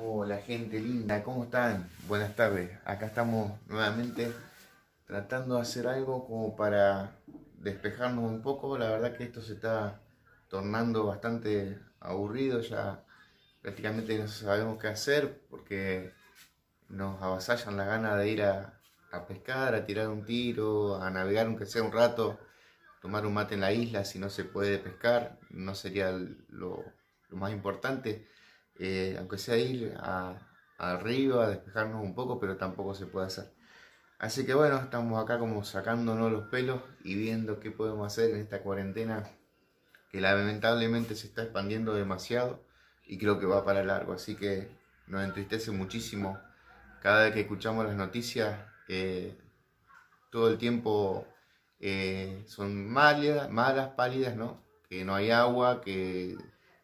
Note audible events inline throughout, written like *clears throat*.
Hola gente linda, ¿cómo están? Buenas tardes. Acá estamos nuevamente tratando de hacer algo como para despejarnos un poco. La verdad que esto se está tornando bastante aburrido, ya prácticamente no sabemos qué hacer porque nos avasallan la gana de ir a, pescar, a tirar un tiro, a navegar aunque sea un rato, tomar un mate en la isla si no se puede pescar, no sería lo, más importante, eh, aunque sea ir a, arriba, a despejarnos un poco, pero tampoco se puede hacer. Así que bueno, estamos acá como sacándonos los pelos y viendo qué podemos hacer en esta cuarentena que lamentablemente se está expandiendo demasiado y creo que va para largo. Así que nos entristece muchísimo cada vez que escuchamos las noticias. Todo el tiempo eh, son malas, malas, pálidas, ¿no? Que no hay agua, que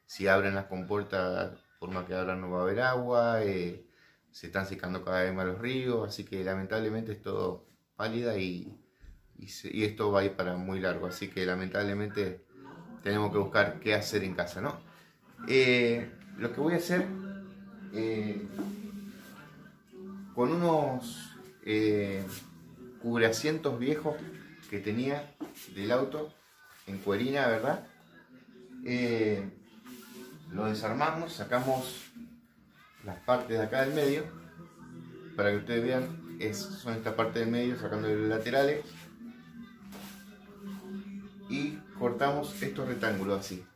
si abren las compuertas, por más que ahora no va a haber agua, eh, se están secando cada vez más los ríos, así que lamentablemente es todo pálida y, esto va a ir para muy largo, así que lamentablemente tenemos que buscar qué hacer en casa, ¿no? Eh, lo que voy a hacer con unos eh, viejos que tenía del auto en cuerina, ¿verdad? Eh, lo desarmamos, sacamos las partes de acá del medio para que ustedes vean, es, son esta parte del medio sacando los laterales y cortamos estos rectángulos así.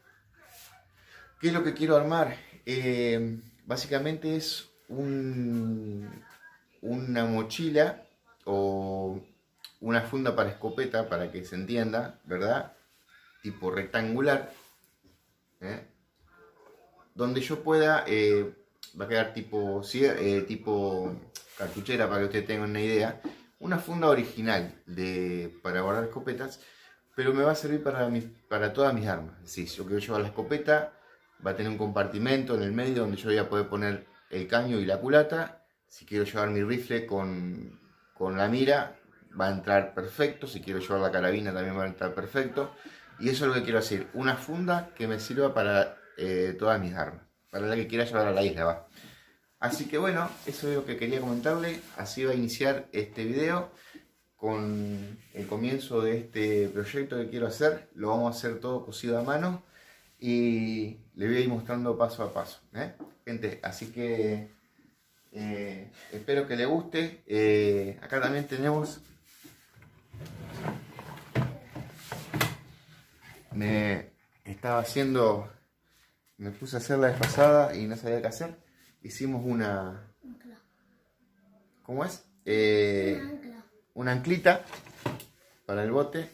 ¿Qué es lo que quiero armar? Eh, básicamente es un, una mochila o una funda para escopeta, para que se entienda, ¿verdad? Tipo rectangular, ¿eh? Donde yo pueda, eh, va a quedar tipo, eh, tipo cartuchera para que ustedes tengan una idea, una funda original de, para guardar escopetas, pero me va a servir para, para todas mis armas. Si yo quiero llevar la escopeta, va a tener un compartimento en el medio donde yo voy a poder poner el caño y la culata. Si quiero llevar mi rifle con, con la mira, va a entrar perfecto. Si quiero llevar la carabina, también va a entrar perfecto. Y eso es lo que quiero hacer. Una funda que me sirva para eh, todas mis armas. Para la que quiera llevar a la isla, va. Así que bueno, eso es lo que quería comentarle. Así va a iniciar este video con el comienzo de este proyecto que quiero hacer. Lo vamos a hacer todo cosido a mano y le voy a ir mostrando paso a paso. ¿eh? Gente, así que eh, espero que le guste. Acá también tenemos... Me estaba haciendo... Me puse a hacer la vez pasada y no sabía qué hacer. Hicimos una... ¿Cómo es? una anclita para el bote.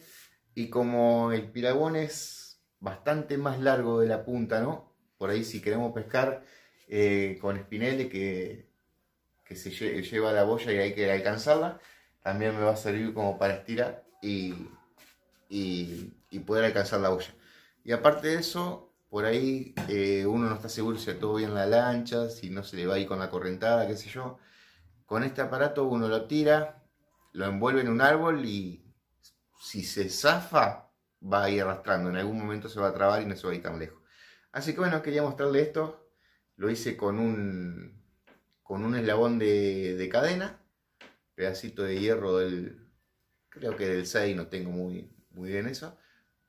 Y como el piragón es bastante más largo de la punta, ¿no? Por ahí si queremos pescar eh, con espinel que, que se lleva la boya y hay que alcanzarla, también me va a servir como para estirar y, y, poder alcanzar la boya. Y aparte de eso, por ahí eh, uno no está seguro si todo bien la lancha, si no se le va a ir con la correntada, qué sé yo. Con este aparato uno lo tira, lo envuelve en un árbol y si se zafa, va a ir arrastrando, en algún momento se va a trabar y no se va a ir tan lejos. Así que bueno, quería mostrarle esto, lo hice con un, con un eslabón de, cadena, pedacito de hierro del, creo que del 6, no tengo muy, muy bien eso,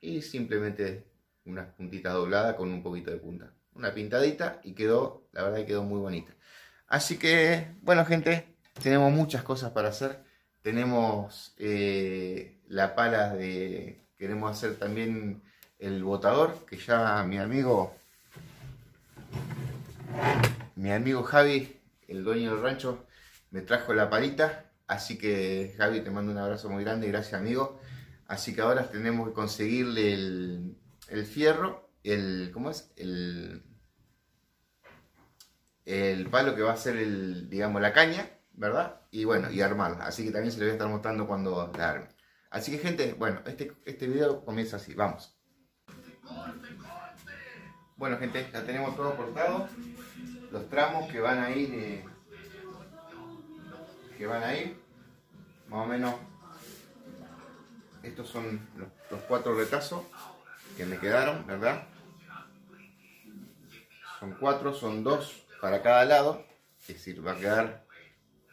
y simplemente unas puntitas dobladas con un poquito de punta. Una pintadita y quedó, la verdad que quedó muy bonita. Así que, bueno gente, tenemos muchas cosas para hacer. Tenemos eh, la pala de Queremos hacer también el botador, que ya mi amigo, mi amigo Javi, el dueño del rancho, me trajo la palita. Así que Javi, te mando un abrazo muy grande, gracias amigo. Así que ahora tenemos que conseguirle el, fierro, el, ¿cómo es? El, el palo que va a ser el, digamos, la caña, ¿verdad? Y bueno, y armarla. Así que también se lo voy a estar mostrando cuando la arme. Así que gente, bueno, este, este video comienza así, vamos. Bueno gente, ya tenemos todo cortado. Los tramos que van a ir, eh, que van a ir, más o menos, estos son los, cuatro retazos que me quedaron, ¿verdad? Son cuatro, son dos para cada lado, es decir, va a quedar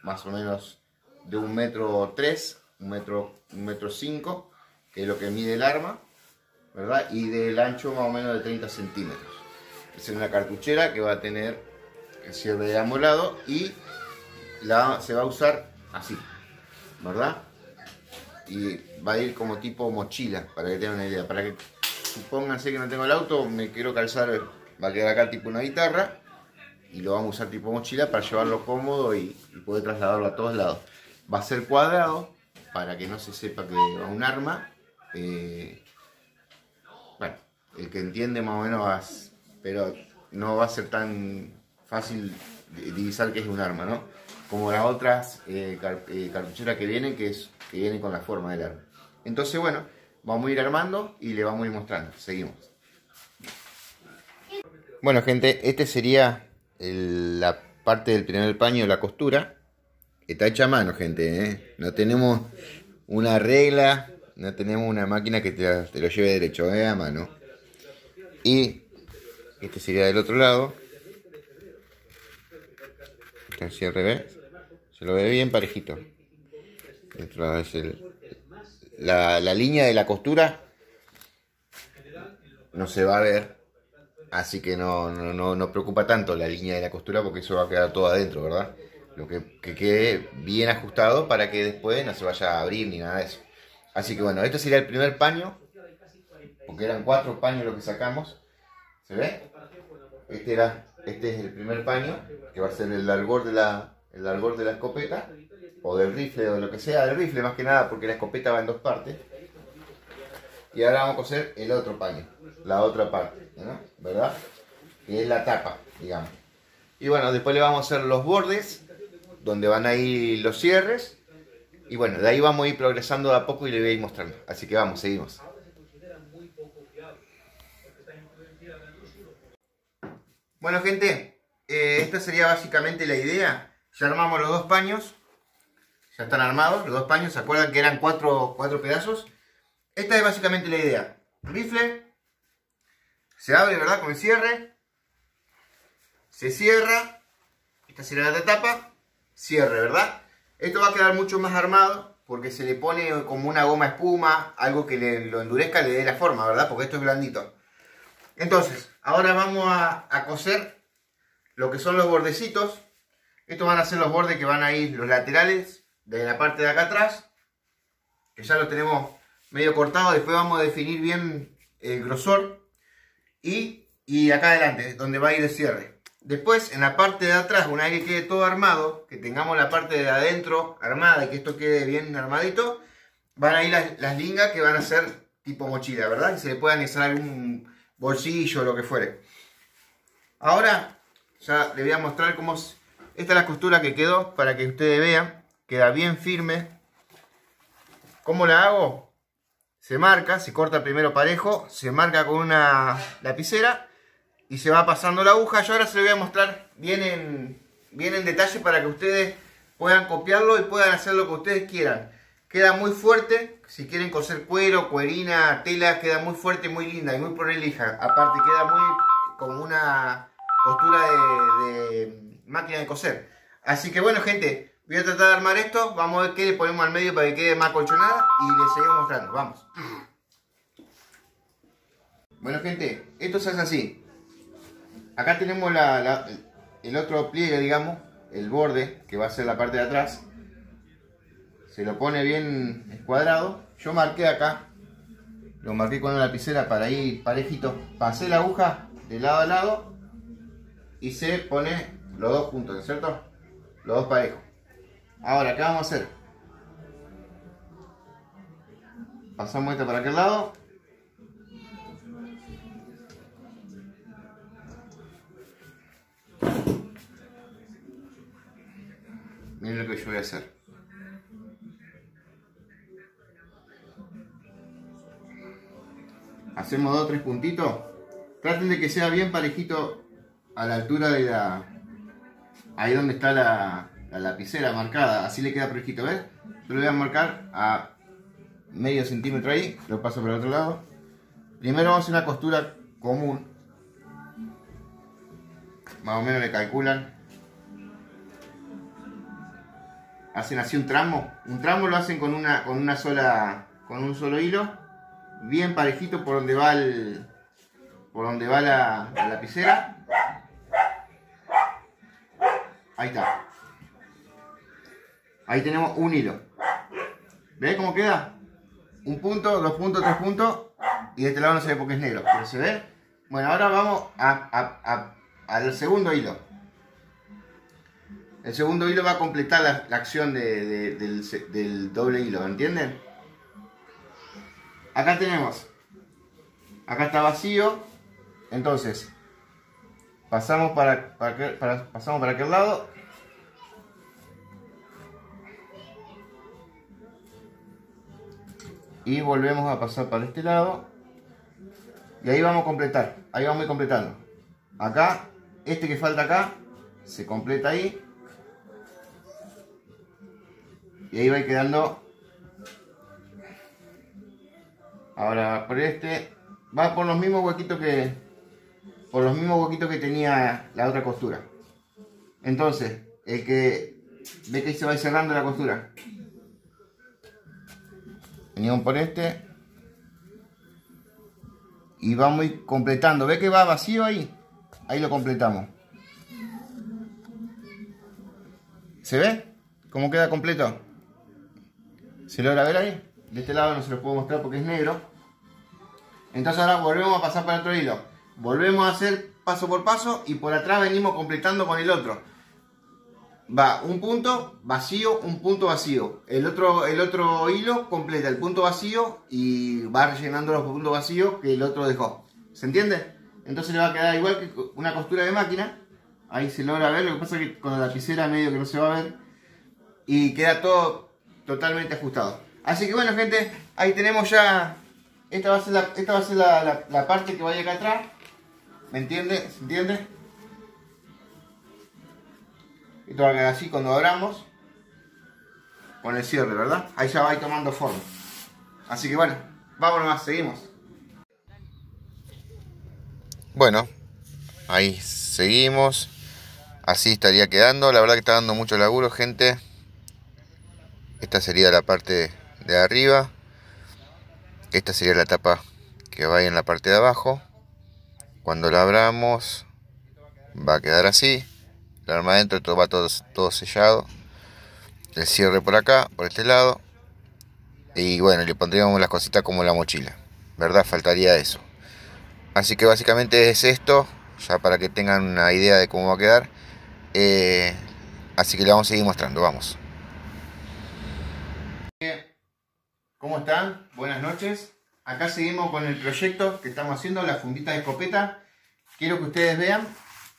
más o menos de un metro tres, un metro, un metro cinco, que es lo que mide el arma, ¿verdad? Y del ancho más o menos de 30 centímetros. Es una cartuchera que va a tener el cierre de ambos lados y la, se va a usar así, ¿verdad? Y va a ir como tipo mochila, para que tengan una idea. Para que supónganse que no tengo el auto, me quiero calzar, va a quedar acá tipo una guitarra y lo vamos a usar tipo mochila para llevarlo cómodo y, poder trasladarlo a todos lados. Va a ser cuadrado para que no se sepa que va un arma. Eh, bueno, el que entiende más o menos va, pero no va a ser tan fácil divisar que es un arma, ¿no? Como las otras eh, eh, cartucheras que vienen, que, es, que vienen con la forma del arma. Entonces, bueno, vamos a ir armando y le vamos a ir mostrando. Seguimos. Bueno, gente, este sería la parte del primer paño, la costura. Está hecha a mano, gente. ¿eh? No tenemos una regla, no tenemos una máquina que te, lo lleve derecho, a mano. Y este sería del otro lado. Este así al revés. Se lo ve bien parejito. el, la, línea de la costura no se va a ver. Así que no, no, no, preocupa tanto la línea de la costura porque eso va a quedar todo adentro, ¿verdad? Lo que, que quede bien ajustado para que después no se vaya a abrir ni nada de eso. Así que bueno, este sería el primer paño. Porque eran cuatro paños lo que sacamos. ¿Se ve? Este, era, este es el primer paño, que va a ser el largor de la, el largor de la escopeta, o del rifle, o lo que sea, del rifle más que nada, porque la escopeta va en dos partes. Y ahora vamos a coser el otro paño, la otra parte, ¿verdad? Que es la tapa, digamos. Y bueno, después le vamos a hacer los bordes, donde van a ir los cierres. Y bueno, de ahí vamos a ir progresando de a poco y le voy a ir mostrando. Así que vamos, seguimos. Bueno gente, eh, esta sería básicamente la idea. Ya armamos los dos paños. Ya están armados los dos paños. ¿Se acuerdan que eran cuatro, cuatro pedazos? Esta es básicamente la idea. Rifle. Se abre, ¿verdad? Con el cierre. Se cierra. Esta será la tapa. Cierre, ¿verdad? Esto va a quedar mucho más armado porque se le pone como una goma espuma, algo que le, lo endurezca, le dé la forma, ¿verdad? Porque esto es blandito. Entonces, ahora vamos a, coser lo que son los bordecitos. Estos van a ser los bordes que van a ir los laterales de la parte de acá atrás. Que ya lo tenemos medio cortado. Después vamos a definir bien el grosor. Y, y acá adelante, donde va a ir el cierre. Después, en la parte de atrás, una vez que quede todo armado, que tengamos la parte de adentro armada y que esto quede bien armadito, van a ir las, las lingas que van a ser tipo mochila, ¿verdad? Y se le puede anexar algún bolsillo, lo que fuere. Ahora ya les voy a mostrar cómo es. Esta es la costura que quedó para que ustedes vean. Queda bien firme. ¿Cómo la hago? Se marca, se corta primero parejo, se marca con una lapicera y se va pasando la aguja. Yo ahora se lo voy a mostrar bien en, bien en detalle para que ustedes puedan copiarlo y puedan hacer lo que ustedes quieran. Queda muy fuerte, si quieren coser cuero, cuerina, tela, queda muy fuerte, muy linda y muy prolija. Aparte queda muy como una costura de, máquina de coser. Así que bueno gente, voy a tratar de armar esto. Vamos a ver qué le ponemos al medio para que quede más colchonada y les seguimos mostrando. Vamos. Bueno gente, esto se hace así. Acá tenemos el otro pliegue, digamos, el borde, que va a ser la parte de atrás se lo pone bien escuadrado. Yo marqué acá, lo marqué con una lapicera para ir parejito. Pasé la aguja de lado a lado y se pone los dos juntos, ¿no es cierto? Los dos parejos. Ahora, ¿qué vamos a hacer? Pasamos esta para aquel lado. Miren lo que yo voy a hacer. hacemos dos o tres puntitos. Traten de que sea bien parejito a la altura de la... Ahí donde está la, lapicera marcada, así le queda parejito, ¿ves? Yo lo voy a marcar a medio centímetro ahí, lo paso por el otro lado. Primero vamos a hacer una costura común. más o menos le calculan. Hacen así un tramo. Un tramo lo hacen con una, con una sola, con un solo hilo, bien parejito por donde va el, por donde va la, la lapicera. Ahí está. Ahí tenemos un hilo. ¿Ves cómo queda? Un punto, dos puntos, tres puntos. Y de este lado no se ve porque es negro, pero se ve. Bueno, ahora vamos al segundo hilo. El segundo hilo va a completar la, acción del, doble hilo, ¿me entienden? Acá tenemos, acá está vacío, entonces pasamos para, para, pasamos para aquel lado y volvemos a pasar para este lado. Y ahí vamos a completar ahí vamos a ir completando. Acá este que falta acá se completa ahí. Y ahí va quedando. Ahora por este va por los mismos huequitos que por los mismos huequitos que tenía la otra costura. Entonces el que ve que se va cerrando la costura venimos por este. Y vamos a ir completando. Ve que va vacío ahí ahí lo completamos. ¿se ve? cómo queda completo? ¿se logra ver ahí? de este lado no se lo puedo mostrar porque es negro. Entonces ahora volvemos a pasar para otro hilo. Volvemos a hacer paso por paso y por atrás venimos completando con el otro va un punto vacío, un punto vacío. El otro, el otro hilo completa el punto vacío y va rellenando los puntos vacíos que el otro dejó. ¿Se entiende? Entonces le va a quedar igual que una costura de máquina. Ahí se logra ver, lo que pasa es que con la lapicera medio que no se va a ver. Y queda todo totalmente ajustado. Así que bueno gente, ahí tenemos ya... Esta va a ser la, esta va a ser la, la parte que vaya acá atrás. ¿Me entiende? ¿Se entiende? A quedar así cuando abramos. Con el cierre, ¿verdad? Ahí ya va a tomando forma. Así que bueno, vámonos más, seguimos. Bueno, ahí seguimos. Así estaría quedando. La verdad que está dando mucho laburo, gente. Esta sería la parte de arriba. Esta sería la tapa que va ahí en la parte de abajo. Cuando la abramos va a quedar así el arma adentro, todo va todo, todo sellado. El cierre por acá, por este lado. Y bueno, le pondríamos las cositas como la mochila. ¿Verdad? Faltaría eso. Así que básicamente es esto. Ya para que tengan una idea de cómo va a quedar. Eh, así que le vamos a seguir mostrando. Vamos. ¿Cómo están? Buenas noches. Acá seguimos con el proyecto que estamos haciendo, la fundita de escopeta. Quiero que ustedes vean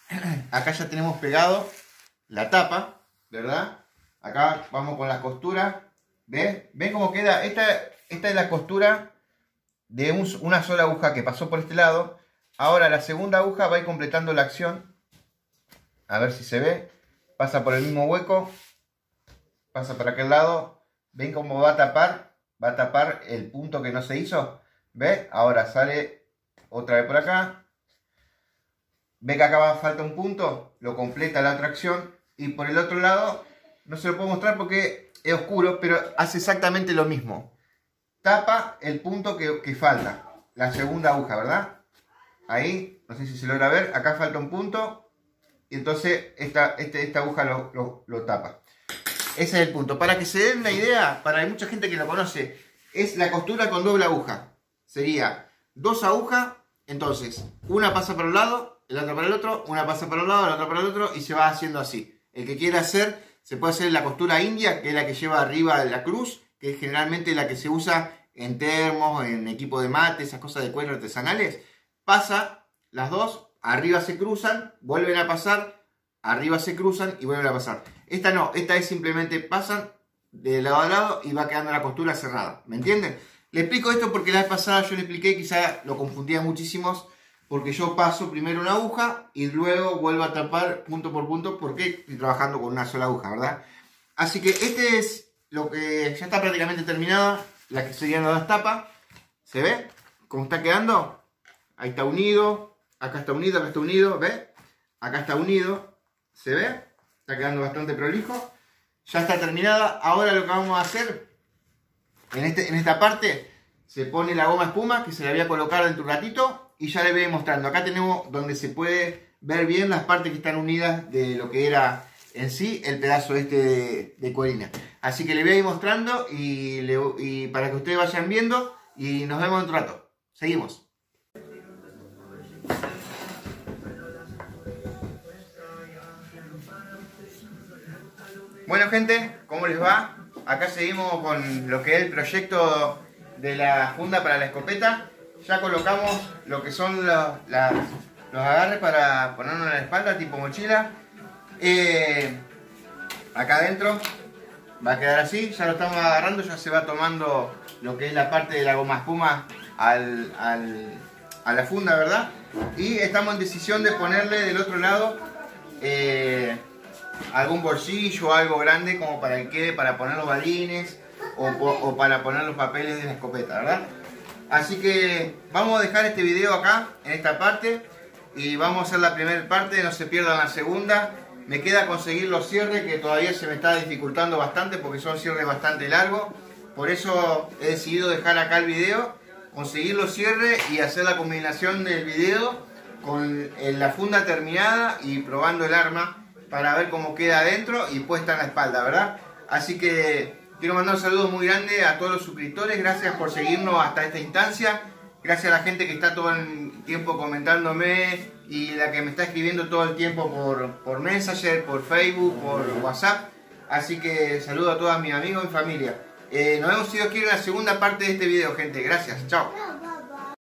*clears throat* acá ya tenemos pegado la tapa, ¿verdad? Acá vamos con las costuras. ¿Ves? ¿Ven cómo queda? Esta, esta es la costura de una sola aguja que pasó por este lado. Ahora la segunda aguja va a ir completando la acción. A ver si se ve. Pasa por el mismo hueco. Pasa por aquel lado. ¿Ven cómo va a tapar? Va a tapar el punto que no se hizo. ¿Ves? Ahora sale otra vez por acá ve que acá falta un punto, lo completa la tracción y por el otro lado no se lo puedo mostrar porque es oscuro, pero hace exactamente lo mismo. Tapa el punto que, falta, la segunda aguja, ¿verdad? Ahí, no sé si se logra ver, acá falta un punto y entonces esta, este, aguja lo, lo tapa. Ese es el punto. Para que se den una idea, para hay mucha gente que lo conoce, es la costura con doble aguja. Sería dos agujas, entonces una pasa por un lado el otro para el otro, una pasa para un lado, la otra para el otro y se va haciendo así. El que quiera hacer, se puede hacer la costura india, que es la que lleva arriba la cruz, que es generalmente la que se usa en termos, en equipo de mate, esas cosas de cuero artesanales. Pasa las dos, arriba se cruzan, vuelven a pasar, arriba se cruzan y vuelven a pasar. Esta no, esta es simplemente pasan de lado a lado y va quedando la costura cerrada. ¿Me entienden? Le explico esto porque la vez pasada yo le expliqué, quizá lo confundía muchísimos porque yo paso primero una aguja y luego vuelvo a tapar punto por punto porque estoy trabajando con una sola aguja, ¿verdad? Así que este es lo que ya está prácticamente terminada, la que serían las dos tapas. ¿Se ve? ¿Cómo está quedando? Ahí está unido, acá está unido, acá está unido, ¿ve? acá está unido, se ve, está quedando bastante prolijo. Ya está terminada, ahora lo que vamos a hacer, en, este, en esta parte, se pone la goma espuma que se la voy a colocar dentro un ratito y ya le voy mostrando. Acá tenemos donde se puede ver bien las partes que están unidas de lo que era en sí el pedazo este de, de Así que le voy a ir mostrando y, y para que ustedes vayan viendo y nos vemos en un rato. Seguimos. Bueno gente, ¿cómo les va? Acá seguimos con lo que es el proyecto de la funda para la escopeta. Ya colocamos lo que son los, los agarres para ponernos en la espalda, tipo mochila. Eh, acá adentro va a quedar así, ya lo estamos agarrando, ya se va tomando lo que es la parte de la goma espuma al, a la funda, ¿verdad? Y estamos en decisión de ponerle del otro lado eh, algún bolsillo o algo grande como para que quede para poner los balines o, para poner los papeles de la escopeta, ¿verdad? Así que vamos a dejar este video acá, en esta parte, y vamos a hacer la primera parte, no se pierdan la segunda. Me queda conseguir los cierres que todavía se me está dificultando bastante porque son cierres bastante largos. Por eso he decidido dejar acá el video, conseguir los cierres y hacer la combinación del video con la funda terminada y probando el arma para ver cómo queda adentro y puesta en la espalda, ¿verdad? Así que quiero mandar un saludo muy grande a todos los suscriptores, gracias por seguirnos hasta esta instancia, gracias a la gente que está todo el tiempo comentándome y la que me está escribiendo todo el tiempo por, por Messenger, por Facebook, por WhatsApp. Así que saludo a todos mis amigos y familia. Eh, nos vemos si Dios quiere en la segunda parte de este video, gente. Gracias. Chao.